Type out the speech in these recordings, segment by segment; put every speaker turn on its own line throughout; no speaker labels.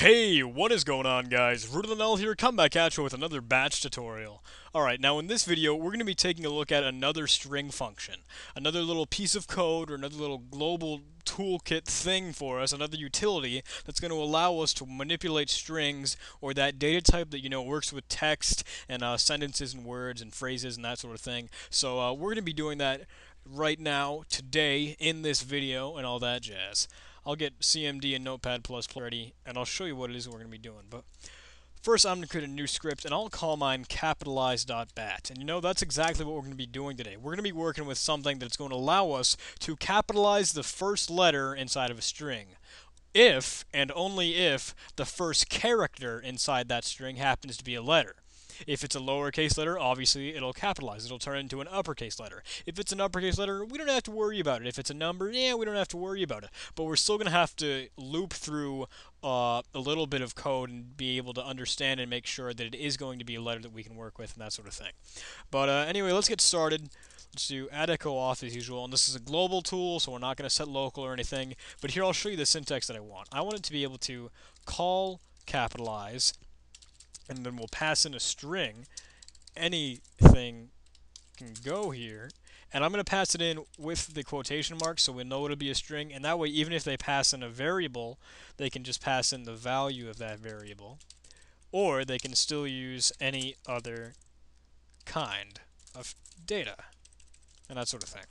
Hey, what is going on guys? Rudelinel here, come back at you with another batch tutorial. Alright, now in this video, we're going to be taking a look at another string function. Another little piece of code, or another little global toolkit thing for us, another utility that's going to allow us to manipulate strings, or that data type that, you know, works with text, and uh, sentences, and words, and phrases, and that sort of thing. So uh, we're going to be doing that right now, today, in this video, and all that jazz. I'll get CMD and Notepad++ plus ready, and I'll show you what it is we're going to be doing. But first, I'm going to create a new script, and I'll call mine capitalize.bat. And you know, that's exactly what we're going to be doing today. We're going to be working with something that's going to allow us to capitalize the first letter inside of a string if, and only if, the first character inside that string happens to be a letter. If it's a lowercase letter, obviously it'll capitalize. It'll turn into an uppercase letter. If it's an uppercase letter, we don't have to worry about it. If it's a number, yeah, we don't have to worry about it. But we're still going to have to loop through uh, a little bit of code and be able to understand and make sure that it is going to be a letter that we can work with and that sort of thing. But uh, anyway, let's get started. Let's do @echo off as usual, and this is a global tool, so we're not going to set local or anything. But here I'll show you the syntax that I want. I want it to be able to call capitalize and then we'll pass in a string. Anything can go here. And I'm going to pass it in with the quotation marks so we know it'll be a string. And that way, even if they pass in a variable, they can just pass in the value of that variable. Or they can still use any other kind of data. And that sort of thing.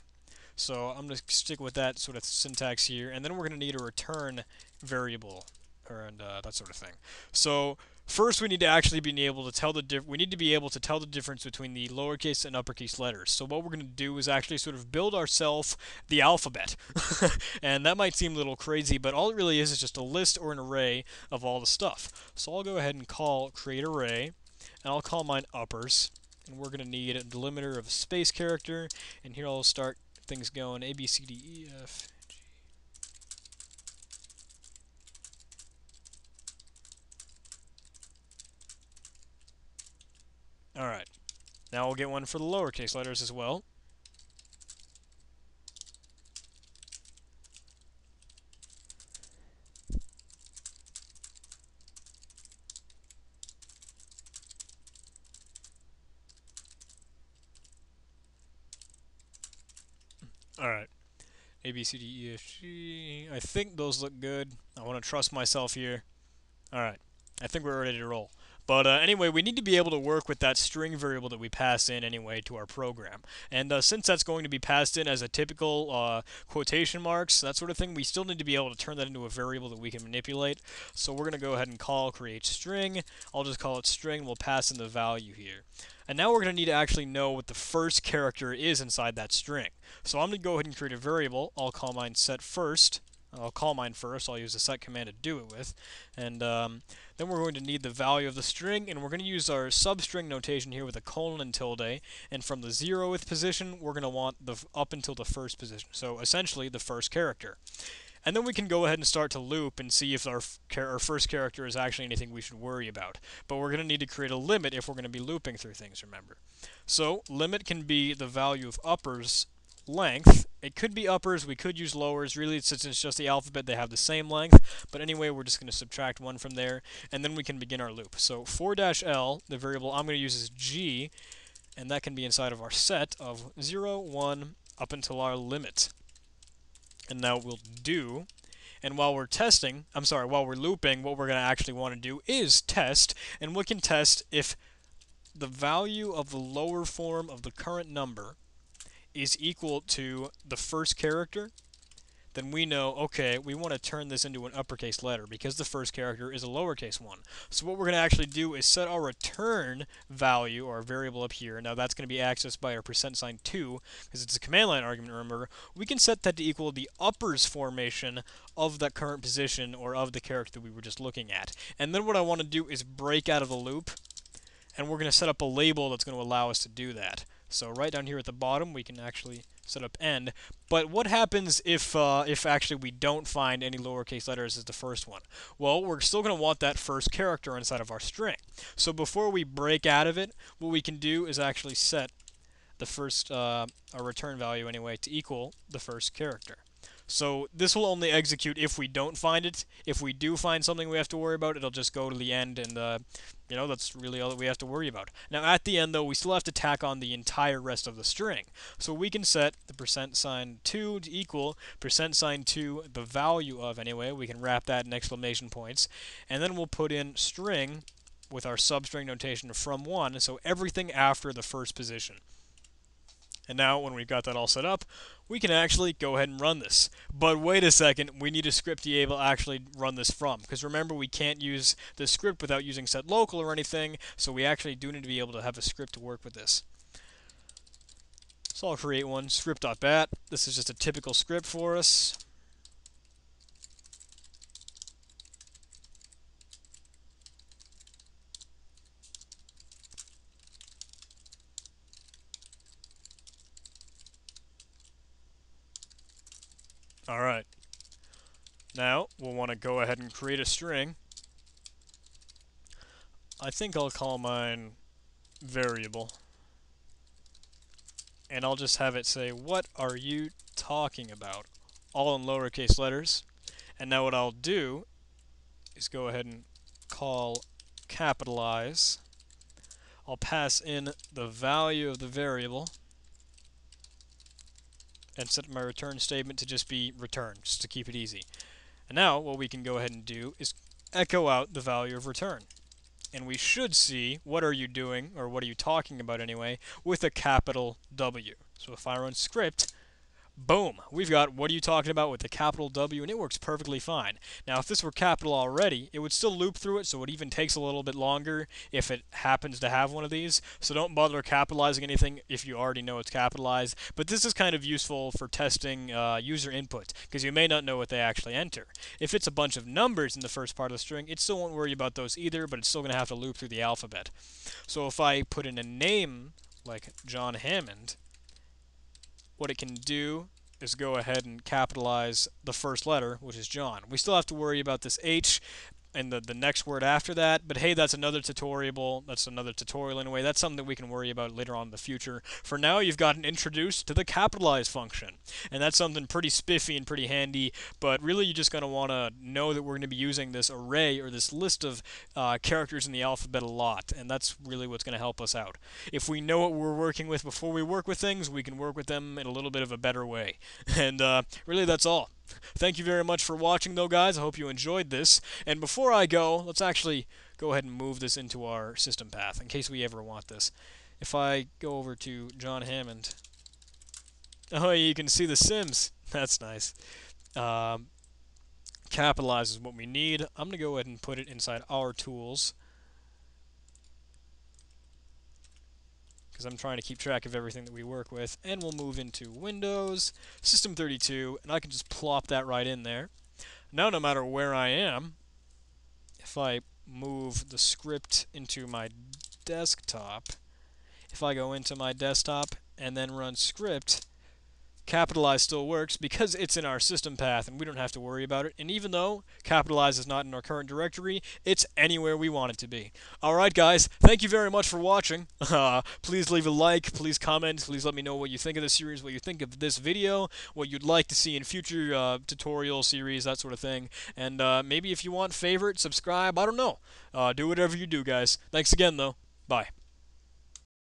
So I'm going to stick with that sort of syntax here. And then we're going to need a return variable and uh, that sort of thing. So First, we need to actually be able to tell the we need to be able to tell the difference between the lowercase and uppercase letters. So what we're going to do is actually sort of build ourselves the alphabet. and that might seem a little crazy, but all it really is is just a list or an array of all the stuff. So I'll go ahead and call create array, and I'll call mine uppers. And we're going to need a delimiter of a space character, and here I'll start things going A, B, C, D, E, F, Alright. Now we'll get one for the lowercase letters as well. Alright. A, B, C, D, E, F, G. I think those look good. I want to trust myself here. Alright. I think we're ready to roll. But uh, anyway, we need to be able to work with that string variable that we pass in anyway to our program. And uh, since that's going to be passed in as a typical uh, quotation marks, that sort of thing, we still need to be able to turn that into a variable that we can manipulate. So we're going to go ahead and call create string. I'll just call it string. We'll pass in the value here. And now we're going to need to actually know what the first character is inside that string. So I'm going to go ahead and create a variable. I'll call mine set first. I'll call mine first. I'll use the set command to do it with. And um, then we're going to need the value of the string, and we're going to use our substring notation here with a colon and tilde. And from the zeroth position, we're going to want the up until the first position. So essentially, the first character. And then we can go ahead and start to loop and see if our, our first character is actually anything we should worry about. But we're going to need to create a limit if we're going to be looping through things, remember. So limit can be the value of uppers length. It could be uppers, we could use lowers. Really, since it's just the alphabet, they have the same length. But anyway, we're just going to subtract one from there, and then we can begin our loop. So for /L, the variable I'm going to use is g, and that can be inside of our set of 0, 1, up until our limit. And now we'll do and while we're testing, I'm sorry, while we're looping, what we're going to actually want to do is test, and we can test if the value of the lower form of the current number is equal to the first character, then we know, okay, we want to turn this into an uppercase letter because the first character is a lowercase one. So what we're going to actually do is set our return value, or variable up here. Now that's going to be accessed by our percent sign 2 because it's a command line argument, remember. We can set that to equal the uppers formation of that current position or of the character that we were just looking at. And then what I want to do is break out of the loop and we're going to set up a label that's going to allow us to do that. So right down here at the bottom, we can actually set up end. But what happens if uh, if actually we don't find any lowercase letters as the first one? Well, we're still going to want that first character inside of our string. So before we break out of it, what we can do is actually set the first, uh, return value anyway, to equal the first character. So this will only execute if we don't find it. If we do find something we have to worry about, it'll just go to the end and, uh, you know, that's really all that we have to worry about. Now at the end though, we still have to tack on the entire rest of the string. So we can set the percent sign 2 to equal percent sign 2, the value of anyway, we can wrap that in exclamation points, and then we'll put in string with our substring notation from 1, so everything after the first position. And now, when we've got that all set up, we can actually go ahead and run this. But wait a second, we need a script to be able to actually run this from. Because remember, we can't use the script without using set local or anything, so we actually do need to be able to have a script to work with this. So I'll create one, script.bat. This is just a typical script for us. Alright. Now, we'll want to go ahead and create a string. I think I'll call mine variable. And I'll just have it say, what are you talking about? All in lowercase letters. And now what I'll do is go ahead and call capitalize. I'll pass in the value of the variable and set my return statement to just be return, just to keep it easy. And now what we can go ahead and do is echo out the value of return. And we should see what are you doing, or what are you talking about anyway, with a capital W. So if I run script, Boom! We've got what are you talking about with the capital W, and it works perfectly fine. Now, if this were capital already, it would still loop through it, so it even takes a little bit longer if it happens to have one of these. So don't bother capitalizing anything if you already know it's capitalized. But this is kind of useful for testing uh, user input, because you may not know what they actually enter. If it's a bunch of numbers in the first part of the string, it still won't worry about those either, but it's still going to have to loop through the alphabet. So if I put in a name, like John Hammond, what it can do is go ahead and capitalize the first letter, which is John. We still have to worry about this H and the, the next word after that. But hey, that's another tutorial. That's another tutorial in a way. That's something that we can worry about later on in the future. For now, you've gotten introduced to the capitalize function. And that's something pretty spiffy and pretty handy. But really, you're just going to want to know that we're going to be using this array or this list of uh, characters in the alphabet a lot. And that's really what's going to help us out. If we know what we're working with before we work with things, we can work with them in a little bit of a better way. And uh, really, that's all. Thank you very much for watching, though, guys. I hope you enjoyed this. And before I go, let's actually go ahead and move this into our system path in case we ever want this. If I go over to John Hammond, oh, you can see the Sims. That's nice. Um, capitalize is what we need. I'm going to go ahead and put it inside our tools. Because I'm trying to keep track of everything that we work with. And we'll move into Windows, System 32, and I can just plop that right in there. Now, no matter where I am, if I move the script into my desktop, if I go into my desktop and then run script, capitalize still works because it's in our system path and we don't have to worry about it. And even though capitalize is not in our current directory, it's anywhere we want it to be. Alright guys, thank you very much for watching. Uh, please leave a like, please comment, please let me know what you think of the series, what you think of this video, what you'd like to see in future uh, tutorial series, that sort of thing. And uh, maybe if you want favorite, subscribe, I don't know. Uh, do whatever you do guys. Thanks again though. Bye.